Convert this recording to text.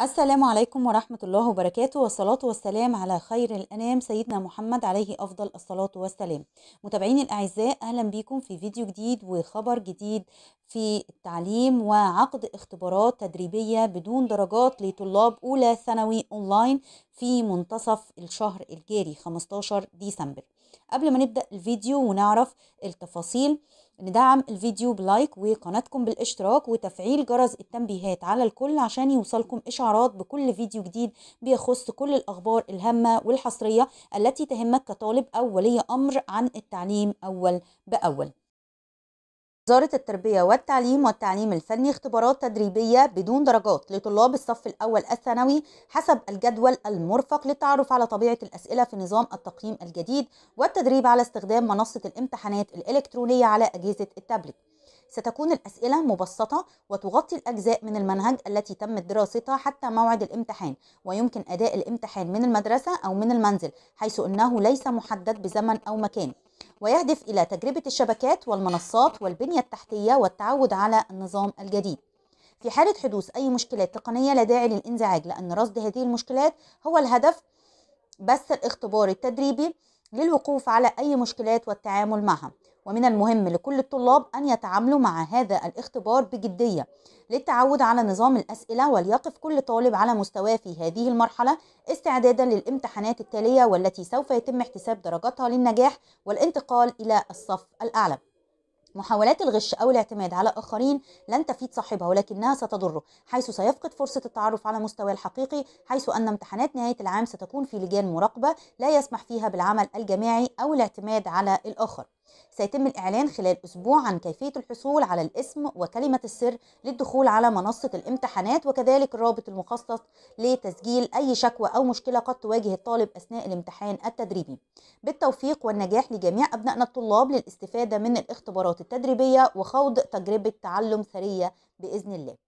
السلام عليكم ورحمة الله وبركاته والصلاة والسلام على خير الأنام سيدنا محمد عليه أفضل الصلاة والسلام. متابعيني الأعزاء أهلا بكم في فيديو جديد وخبر جديد في التعليم وعقد اختبارات تدريبية بدون درجات لطلاب أولى ثانوي أونلاين في منتصف الشهر الجاري 15 ديسمبر. قبل ما نبدأ الفيديو ونعرف التفاصيل ندعم الفيديو ب like وقناتكم بالاشتراك وتفعيل جرس التنبيهات على الكل عشان يوصلكم اشعارات بكل فيديو جديد بيخص كل الاخبار الهامة والحصرية التي تهمك كطالب أو ولي أمر عن التعليم أول بأول. وزارة التربية والتعليم والتعليم الفني اختبارات تدريبية بدون درجات لطلاب الصف الأول الثانوي حسب الجدول المرفق للتعرف على طبيعة الأسئلة في نظام التقييم الجديد والتدريب على استخدام منصة الامتحانات الإلكترونية على أجهزة التابلت. ستكون الأسئلة مبسطة وتغطي الأجزاء من المنهج التي تمت دراستها حتى موعد الامتحان ويمكن أداء الامتحان من المدرسة أو من المنزل حيث أنه ليس محدد بزمن أو مكان. ويهدف إلى تجربة الشبكات والمنصات والبنية التحتية والتعود على النظام الجديد. في حالة حدوث أي مشكلات تقنية لا داعي للإنزعاج لأن رصد هذه المشكلات هو الهدف بث الاختبار التدريبي للوقوف على أي مشكلات والتعامل معها. ومن المهم لكل الطلاب أن يتعاملوا مع هذا الاختبار بجدية للتعود على نظام الأسئلة وليقف كل طالب على مستواه في هذه المرحلة استعدادا للامتحانات التالية والتي سوف يتم احتساب درجاتها للنجاح والانتقال إلى الصف الأعلى. محاولات الغش أو الاعتماد على آخرين لن تفيد صاحبها ولكنها ستضره حيث سيفقد فرصة التعرف على مستواه الحقيقي حيث أن امتحانات نهاية العام ستكون في لجان مراقبة لا يسمح فيها بالعمل الجماعي أو الاعتماد على الآخر. سيتم الإعلان خلال أسبوع عن كيفية الحصول على الاسم وكلمة السر للدخول على منصة الامتحانات وكذلك الرابط المخصص لتسجيل أي شكوى أو مشكلة قد تواجه الطالب أثناء الامتحان التدريبي. بالتوفيق والنجاح لجميع أبنائنا الطلاب للاستفادة من الاختبارات التدريبية وخوض تجربة تعلم ثرية بإذن الله.